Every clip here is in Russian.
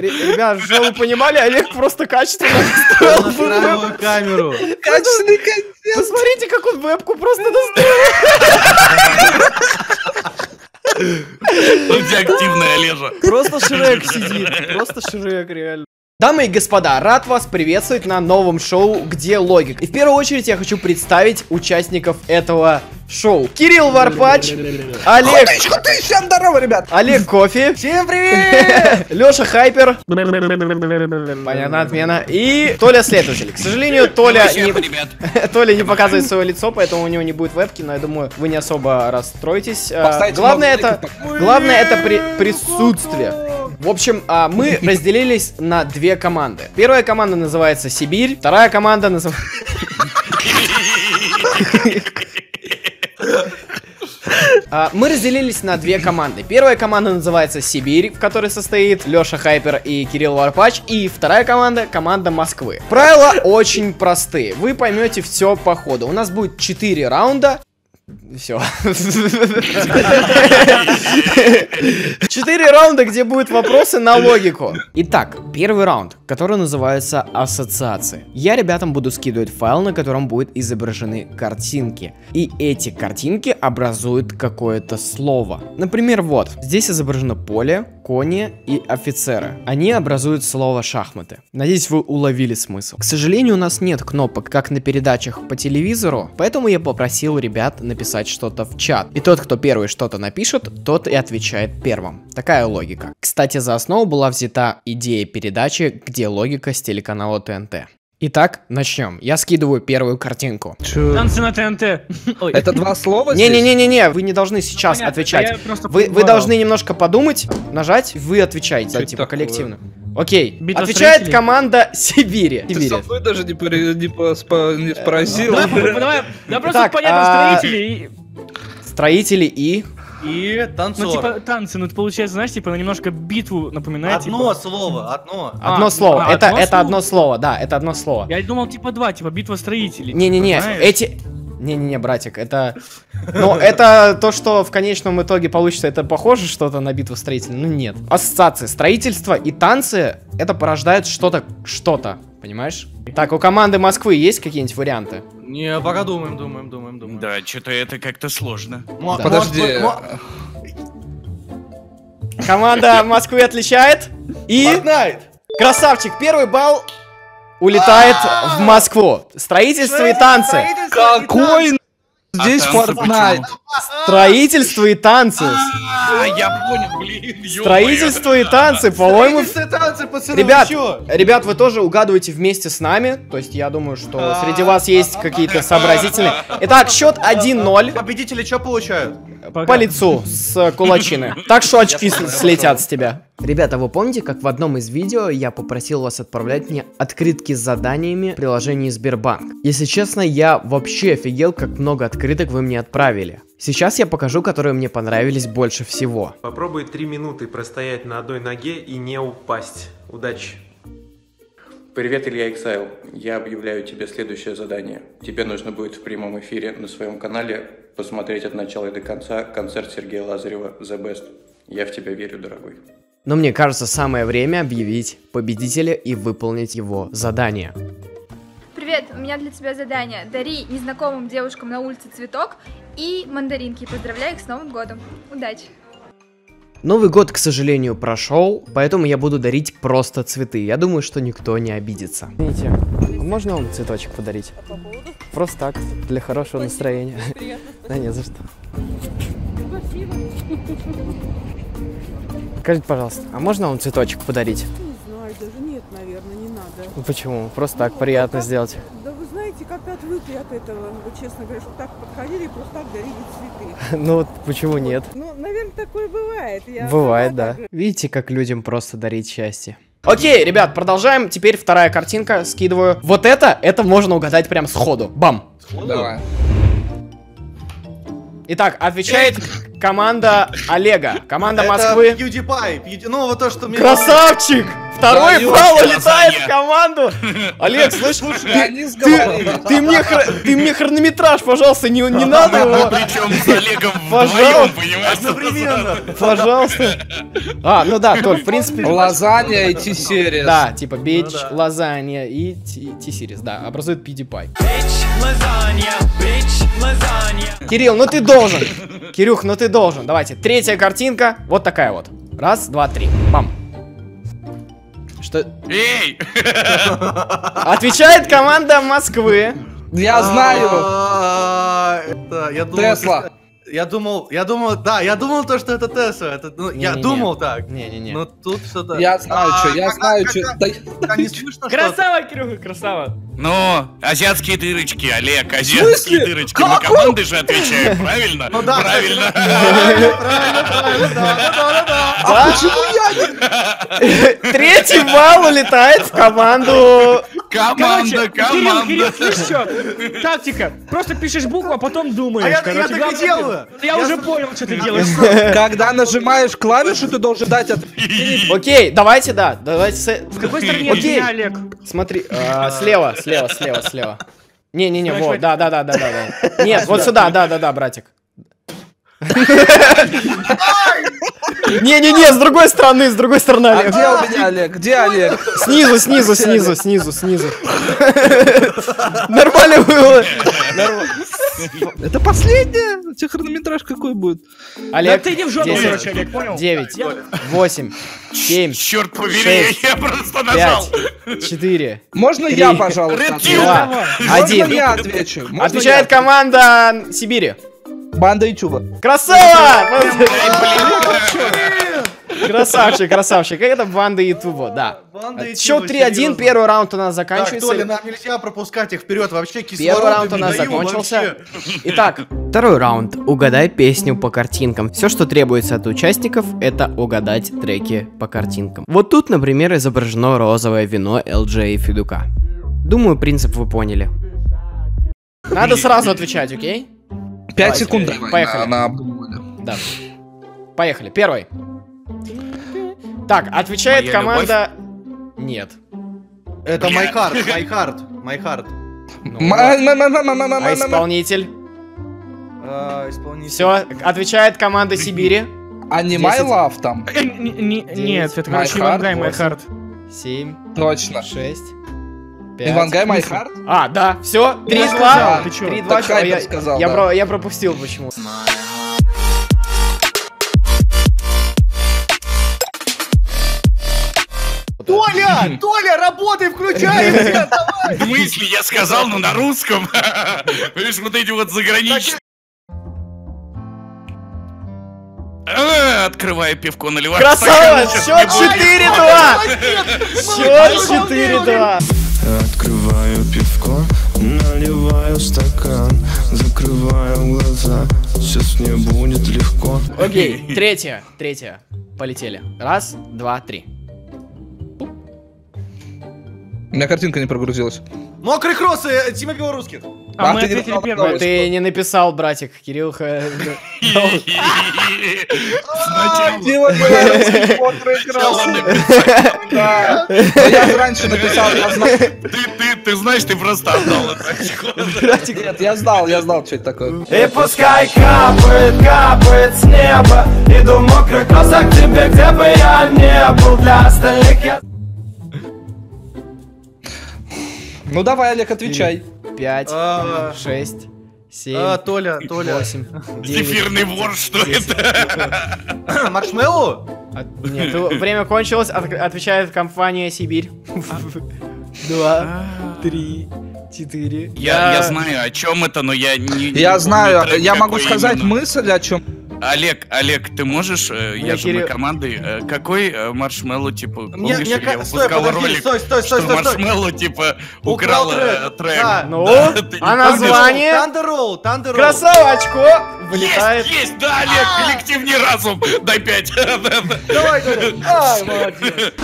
ре- ребят, чтобы вы понимали, Олег просто качественно настроил камеру. Качественный контент. Посмотрите, как он вебку просто настроил. У тебя активная Олежа. Просто Шрек сидит. Просто Шрек, реально. Дамы и господа, рад вас приветствовать на новом шоу «Где логика?». И в первую очередь я хочу представить участников этого шоу. Кирилл Варпач, Олег, Тысяч, тысяч, всем здорово, ребят. Олег Кофе, всем привет, Леша Хайпер, понятно, отмена, и Толя Следователь. К сожалению, Толя не. Толя не показывает свое лицо, поэтому у него не будет вебки, но я думаю, вы не особо расстроитесь. Главное это, главное это при- присутствие. В общем, а, мы разделились на две команды. Первая команда называется Сибирь, вторая команда называется... Мы разделились на две команды. Первая команда называется Сибирь, в которой состоит Леша Хайпер и Кирилл Варпач. И вторая команда команда Москвы. Правила очень простые. Вы поймете все по ходу. У нас будет 4 раунда. Все. Четыре раунда, где будут вопросы на логику. Итак, первый раунд, который называется ассоциации. Я ребятам буду скидывать файл, на котором будут изображены картинки. И эти картинки образуют какое-то слово. Например, вот. Здесь изображено поле, кони и офицеры. Они образуют слово шахматы. Надеюсь, вы уловили смысл. К сожалению, у нас нет кнопок, как на передачах по телевизору, поэтому я попросил ребят написать что-то в чат. И тот, кто первый что-то напишет, тот и отвечает первым. Такая логика. Кстати, за основу была взята идея передачи «Где логика» с телеканала ТНТ. Итак, начнем. Я скидываю первую картинку. Танцы на ТНТ. Ой. Это два слова здесь? Не-не-не-не-не, вы не должны сейчас Понятно, отвечать. Вы, должны немножко подумать, нажать, вы отвечаете, это типа, такое? коллективно. Окей. Отвечает команда Сибири. Ты со мной даже не, не, поспо- не спросил. Давай, да просто Так, понятно, а, строители и... Строители и... И Ну, танцор. типа, танцы, ну, это получается, знаешь, типа, немножко битву напоминает. Одно типа. слово, одно. Одно А, слово. а, это, одно это слово? одно слово, да, это одно слово. Я думал, типа, два, типа, битва строителей. Не-не-не, Знаешь? эти... Не-не-не, братик, это... Ну, это то, что в конечном итоге получится, это похоже что-то на битву строителей? Ну, нет. Ассоциации. Строительство и танцы, это порождает что-то, что-то, понимаешь? Так, у команды Москвы есть какие-нибудь варианты? Не, пока думаем, думаем, думаем, думаем. Да, что-то это как-то сложно. Мо- Да. Подожди. Команда Москвы отличает. И... Fortnite. Красавчик, первый балл улетает в Москву. Строительство и танцы. Какой здесь А Fortnite? Строительство и танцы. А, я понял, блин. Строительство и танцы, по-моему... Ребят, ребят, вы тоже угадываете вместе с нами. То есть я думаю, что среди вас есть какие-то сообразительные. Итак, счет 1-0 Победители что получают? По лицу с кулачины. Так что очки слетят с тебя. Ребята, вы помните, как в одном из видео я попросил вас отправлять мне открытки с заданиями в приложении Сбербанк? Если честно, я вообще офигел, как много открыток вы мне отправили. Сейчас я покажу, которые мне понравились больше всего. Попробуй три минуты простоять на одной ноге и не упасть. Удачи! Привет, Илья Exile. Я объявляю тебе следующее задание. Тебе нужно будет в прямом эфире на своем канале посмотреть от начала и до конца концерт Сергея Лазарева «The Best». Я в тебя верю, дорогой. Но мне кажется, самое время объявить победителя и выполнить его задание. Привет, у меня для тебя задание. Дари незнакомым девушкам на улице цветок и мандаринки. Поздравляю их с Новым годом. Удачи! Новый год, к сожалению, прошел, поэтому я буду дарить просто цветы. Я думаю, что никто не обидится. Извините, можно вам цветочек подарить? Просто так, для хорошего настроения. Да не за что. Скажите, пожалуйста, а можно вам цветочек подарить? Не знаю, даже нет, наверное, не надо. Ну почему? Просто так приятно сделать. Да вы знаете, как-то отвыкли от этого. Вот честно говоря, что так подходили и просто так дарили цветы. Ну вот почему нет? Ну, наверное, такое бывает. Я Бывает, да. так- Видите, как людям просто дарить счастье. Окей, ребят, продолжаем. Теперь вторая картинка. Скидываю. Вот это, это можно угадать прям сходу. Бам. Давай. Итак, отвечает команда Олега. Команда Это Москвы. PewDiePie. Пью- Ну, вот то, что... мне- Красавчик! Второй балл улетает лазанья. в команду. Олег, слышь, Они ты, сговорились. ты мне, хр- ты мне хронометраж, пожалуйста, не, не надо его. Причем с Олегом Пожалуйста. вдвоем, понимаешь? Одновременно. Пожалуйста. А, ну да, Толь, в принципе... Лазанья и T-Series. Да, типа бич, Ну да. лазанья и T-Series, да, образуют PewDiePie. Кирилл, ну ты должен. Кирюх, ну ты должен. Давайте, третья картинка, вот такая вот. Раз, два, три. Бам. Что? Эй! Отвечает команда Москвы. Я знаю. А, Это, я думал, Тесла. Я думал, я думал, да, я думал то, что это Тесла. Это, ну, я Не-не-не. думал так. Не-не-не. Но тут что-то. Я знаю, А, что, я как- знаю, как- что. как- как не слышно что-то. Красава, Кирюха, красава. Ну, азиатские дырочки, Олег, азиатские дырочки. Мы команды же отвечаем, правильно? Ну да, Правильно. Правильно, правильно, да, да, да, да. А почему я не... Третий балл улетает в команду. Команда, Кирилл, Кирилл, команда. слышишь что? Тактика. Просто пишешь букву, а потом думаешь. А я- короче. я так и делаю. Я, Я уже с- понял, что ты делаешь. Когда нажимаешь клавишу, ты должен дать ответ. Окей, давайте, да, давайте. с- В какой стороне от Окей. Олег? Смотри, а, слева, слева, слева, слева. Не-не-не, вот, давай. да, да, да, да, да, да. Нет, вот сюда, да, да, да, братик. Не-не-не, с другой стороны, с другой стороны, А Олег. где у меня Олег? Где Олег? Снизу, снизу, снизу, снизу, снизу. Нормально было. Это последняя? У тебя хронометраж какой будет? Олег, ты иди в жопу, 10, короче, Олег, понял? 9, Я- 8, 7, Черт побери, я просто нажал. 5, 4, Можно я, пожалуйста. Два. Можно Один. я отвечу? Отвечает команда Сибири. Банда Ютуба. Красава! Красавчик, красавчик. Это банда Ютуба, да. Счет 3-1, серьезно. первый раунд у нас Так, заканчивается. Толя, нам нельзя пропускать их вперед, вообще Первый кислорода раунд у нас даю закончился. вообще. Итак, второй раунд. Угадай песню по картинкам. Все, что требуется от участников, это угадать треки по картинкам. Вот тут, например, изображено розовое вино LJ Федука. Думаю, принцип вы поняли. Надо сразу отвечать, окей? Пять Давайте, секунд давай поехали. на- на. Да. Поехали. Первый. Так, отвечает Моя команда... Нет. Это My Heart, My Heart, My Heart. Ну, М- м- м- м- м- м- м- а м- исполнитель? А, исполнитель. Все, отвечает команда Сибири. А не My 10. Love там? Э, не- не- Нет, это, короче, Ивангай, Heart. 7, Точно. 6, 5. Ивангай Heart? А, да, все, 3-2. сказал, ты чё? 3-2, Так Хайпер я, сказал, я, да. про- я пропустил почему. Толя! Толя, работай, включаемся! В смысле, я сказал, но на русском. Видишь, вот эти вот заграничные. А, Открываю пивко, наливаю Красава! Счет не будет. 4-2! Счет 4-2! Открываю пивко, наливаю стакан Закрываю глаза, сейчас мне будет легко Окей, третья, третья. Полетели. Раз, два, три. У меня картинка не прогрузилась. Мокрый кросс, э, Тима Белорусских. А А мы ты не ответили первым. Ты не написал, братик, Кирилха. Сначала Дима красный. написал. Да. Но Я раньше написал, я знал. Ты, ты, ты знаешь, ты просто отдал это. Братик. Нет, я знал, я знал, что это такое. И пускай капает, капает с неба Иду мокрый кроссах к тебе, где бы я не был Для остальных Ну давай, Олег, отвечай. Пять, А, шесть, семь, а, Толя, Толя. восемь, девять. Зефирный вор, что это? Маршмеллоу? От- Нет, время кончилось, от- отвечает компания Сибирь. Два, три, четыре. Я, я знаю, о чем это, но я не... Я знаю, я могу сказать именно. мысль о чем. Олег, Олег, ты можешь, э, я Мне же на команды, э, какой э, Мне, маршмеллоу, типа, помнишь, мне я ка- стой, выпускал подожди, ролик, стой, стой, что стой, стой, стой. маршмеллоу, типа, Украл э, трек. Да. Ну, Да, а название? Thunder Roll, Thunder Roll. Красава, очко вылетает. Есть, есть, да, Олег, коллективный разум, дай пять. Давай, Толя. Ай, молодец.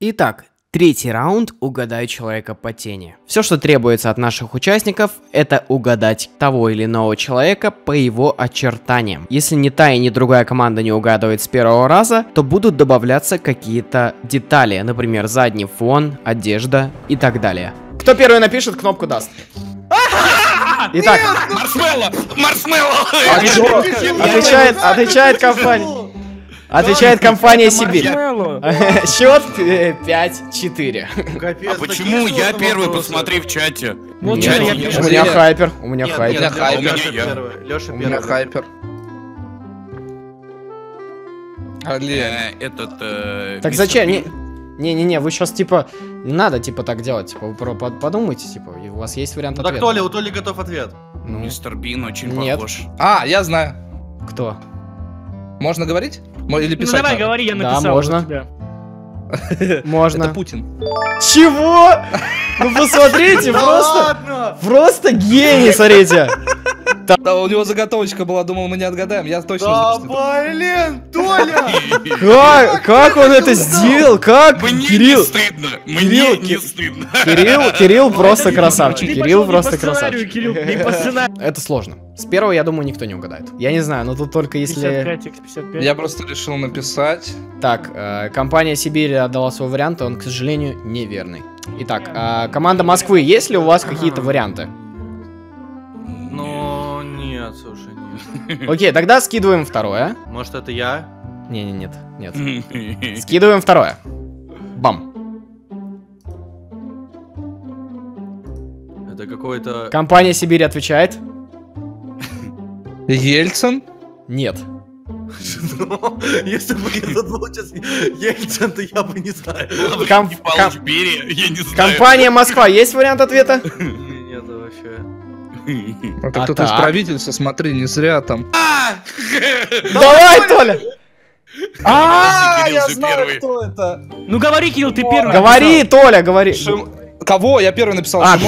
Итак, Третий раунд «Угадай человека по тени». Все, что требуется от наших участников, это угадать того или иного человека по его очертаниям. Если ни та и ни другая команда не угадывает с первого раза, то будут добавляться какие-то детали, например, задний фон, одежда и так далее. Кто первый напишет, кнопку даст. Итак, Маршмелло! Маршмелло! отвечает, отвечает компания. Отвечает компания Сибирь. Счет э, 5-4. Капец, А почему я первый, посмотри в чате? Я у меня хайпер, у меня хайпер. Леша У меня я. первый. Леша У меня первый. хайпер. Олег. Э, Этот... э, Так зачем? Бин. Не, не, не, вы сейчас типа не надо типа так делать, типа вы про- под- подумайте, типа и у вас есть вариант Ну так ответа. Толя, у Толи готов ответ. Ну, Мистер Бин очень Нет. похож. А, я знаю. кто? Можно говорить? Или Ну писать давай, надо? говори, я Да, написал можно. за тебя. Можно. Это Путин. Чего? Ну посмотрите, просто, просто гений, смотрите. Да, у него заготовочка была, думал, мы не отгадаем. Я точно Да блин, Толя! Как, как он это сделал? Как? Мне не Кирилл, стыдно. Мне Кирилл, не стыдно. Кирилл, Кирилл просто красавчик. Кирилл не просто красавчик. Кирилл, не по сценарию. Это сложно. С первого, я думаю, никто не угадает. Я не знаю, но тут только если... 55, x 55. Я просто решил написать. Так, э, компания Сибирь отдала свой вариант, он, к сожалению, неверный. Итак, э, команда Москвы, есть ли у вас какие-то варианты? Нет, слушай, нет. Окей, тогда скидываем второе. Может, это я? Не, не, нет, нет. Скидываем второе. Бам. Это какой-то... Компания Сибирь отвечает. Ельцин? Нет. Ну, Если бы я задумал сейчас Ельцин, то я бы не знаю. Берия, я не знаю. Компания Москва, есть вариант ответа? Это А кто-то из правительства, смотри, не зря там. Давай, Толя! А, же первый. кто это. Ну говори, Кирилл, ты первый. Говори, Толя, говори. Кого? Я первый написал. А.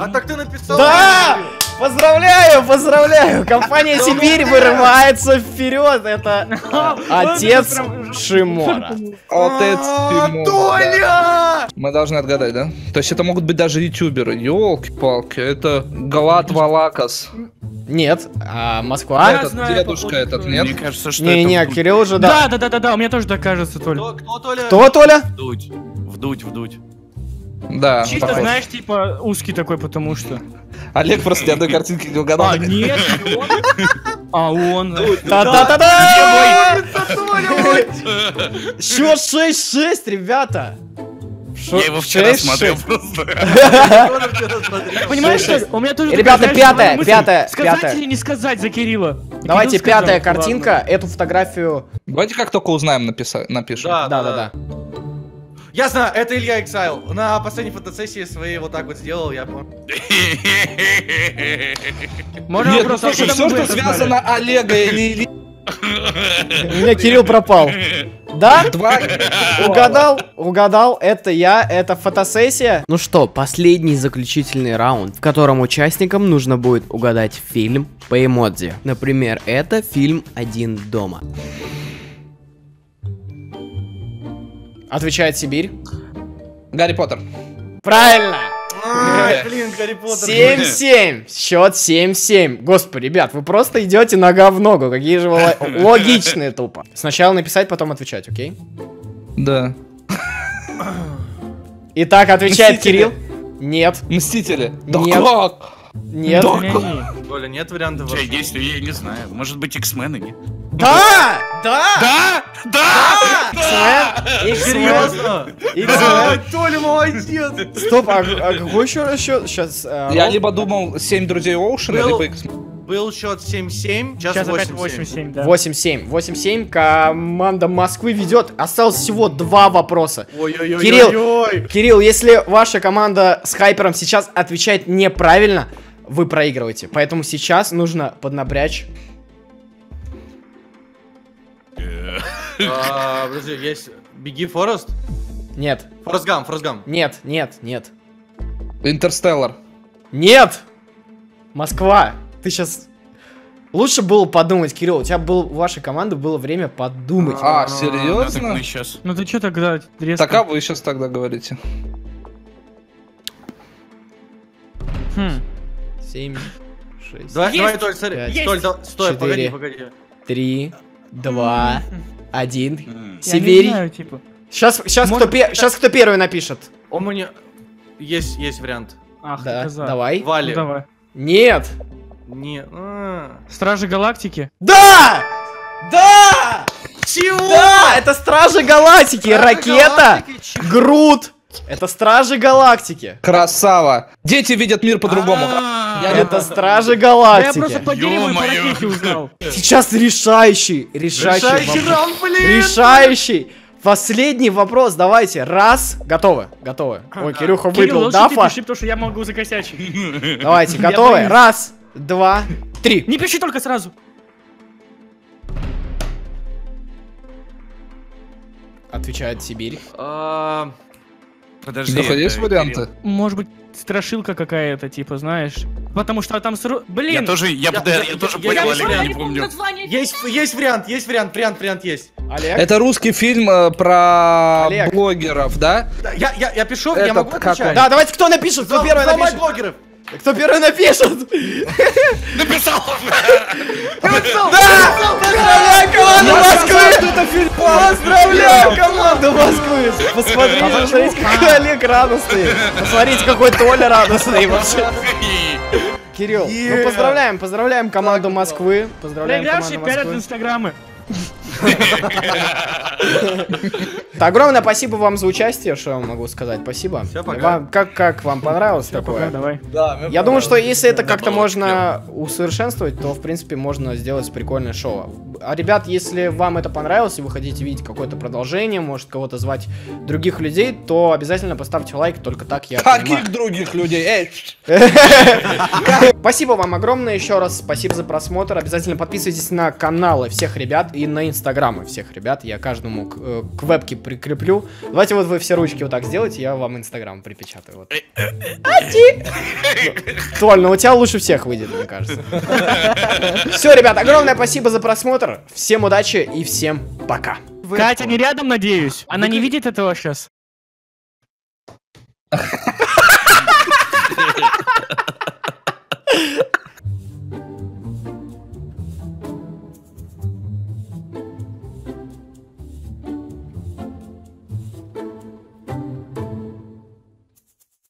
А так ты написал? Да! Поздравляю, поздравляю! Компания Сибирь вырывается вперед. Это э, отец Шимора. Отец А, Тимур, да. Толя! Мы должны отгадать, да? То есть это могут быть даже ютуберы. Ёлки-палки, это Галат Валакас. Нет, а Москва? этот знаю, дедушка походу, этот, нет? Мне кажется, что Не-не, это Кирилл уже да. Да, да, да, да, да, у меня тоже так кажется, Толь. Кто, кто, Толя? Кто, Толя? вдуть. Вдуть, вдуть. Да. Чисто, похож. знаешь, типа узкий такой, потому что. Олег просто ни одной картинки не угадал. А, нет, не он. А он. Та-та-та-та! Счет 6-6, ребята. Шо- Я его вчера 6-6. смотрел просто. Понимаешь, что у меня тоже Ребята, пятая, пятая, Сказать или не сказать за Кирилла? Давайте пятая картинка. Эту фотографию. Давайте как только узнаем, написа- напишем. Да, Да-да-да. Я знаю, это Илья Эксайл. На последней фотосессии своей вот так вот сделал, я помню. Можно Нет, вопрос, ну, слушай, все, что связано Олега или Ильи, У меня Кирилл пропал. Да? два... Угадал, угадал, это я, это фотосессия. Ну что, последний заключительный раунд, в котором участникам нужно будет угадать фильм по эмодзи. Например, это фильм «Один дома». Отвечает Сибирь. Гарри Поттер. Правильно! Ай, блин, Гарри Поттер. 7-7. Счет 7-7. Господи, ребят, вы просто идете нога в ногу. Какие же вы ло- логичные тупо. Сначала написать, потом отвечать, окей? Да. Итак, отвечает Мстители. Кирилл. Нет, Мстители. Да Нет. как? Нет. Толя, нет вариантов вообще. действия, я не знаю. Может быть, X-мены, нет? Да! Да! Да! Да! X-Men, Серьезно? Толя, молодец! Стоп, а, а какой еще расчет? Сейчас. Я либо думал «Семь друзей Оушена», либо X. Был счет 7-7, сейчас Сейчас опять 8-7. 8-7, да. 8-7. 8-7. Команда Москвы ведет. Осталось всего два вопроса. Ой-ой-ой. Кирилл. Кирилл, если ваша команда с хайпером сейчас отвечает неправильно, вы проигрываете. Поэтому сейчас нужно поднапрячь. А, Подожди, есть Беги Форест? Нет, Форест Гам, Форест Гам. нет, нет, нет. Интерстеллар. Нет! Москва, ты сейчас... Лучше было подумать, Кирилл, у тебя был, у вашей команды было время подумать. А, Да, так серьезно? мы сейчас. Ну ты что тогда резко? Так, а вы сейчас тогда говорите. Хм. 7, 6, Давай, давай, Толь, смотри. Толь, да- стой, погоди, погоди. 3, 2, 1. М. Я не Сибирь. знаю, типа. Сейчас, сейчас, кто, Может, пе- щас кто первый напишет? У меня есть, есть вариант. Ах, Да, коза. давай. Ну, Вали. давай. Нет. Не. а. Стражи Галактики. Да! Да! Чего? Да! Это Стражи Галактики! Ракета! Грут! Это Стражи Галактики! Красава. Дети видят мир по-другому. А, Это Стражи Да я просто Галактики! по дереву и по ракете узнал. Сейчас решающий, решающий, Решающий вопрос. раунд, блин! Решающий! Последний вопрос, давайте. Раз, готовы, готовы. Ой, Кирюха Кирилл, выпил лучше ты дафа. пиши, потому что я могу закосячить. Давайте, готовы? Раз, два, три. Не пиши только сразу. Отвечает Сибирь. А, Подожди. Кирюха, есть варианты? Может быть, страшилка какая-то, типа, знаешь. Потому что там сру... Блин! Я тоже, я, Я- я- я тоже я- я понял, не Олег, я не помню. Есть, есть вариант, есть вариант, вариант, вариант есть. Олег? Это русский фильм э, про Олег. блогеров, да? Да, Я, я, я пишу, я Это могу как отвечать? Да, давайте кто напишет, кто первый напишет. блогеров. Кто первый напишет? Написал! Да! Поздравляю команду Москвы! Поздравляю команду Москвы! Посмотрите, посмотрите, какой Олег радостный. Посмотрите, какой Толя радостный вообще. Кирилл, ну поздравляем, поздравляем команду Москвы. Поздравляем Проигравшие команду Москвы. инстаграмы. Да, огромное спасибо вам за участие, что я вам могу сказать. Спасибо. Всё, пока. Вам- как, как вам понравилось Всё, такое? пока, давай. Я думаю, что если это Да как-то можно усовершенствовать, то, в принципе, можно сделать прикольное шоу. А, ребят, если вам это понравилось, и вы хотите видеть какое-то продолжение, может кого-то звать других людей, то обязательно поставьте лайк, только так я понимаю. Каких других людей? Эй, Спасибо вам огромное еще раз, спасибо за просмотр. Обязательно подписывайтесь на каналы всех ребят и на инстаграмы всех ребят. Я каждому к, э, к вебке прикреплю. Давайте вот вы все ручки вот так сделайте, я вам инстаграм припечатаю. Вот. Толь, ну у тебя лучше всех выйдет, мне кажется. Все, ребят, огромное спасибо за просмотр. Всем удачи и всем пока. Катя не рядом, надеюсь. Она не видит этого сейчас.